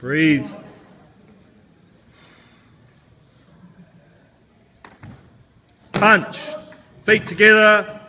Breathe. Punch. Feet together.